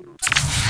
awesome.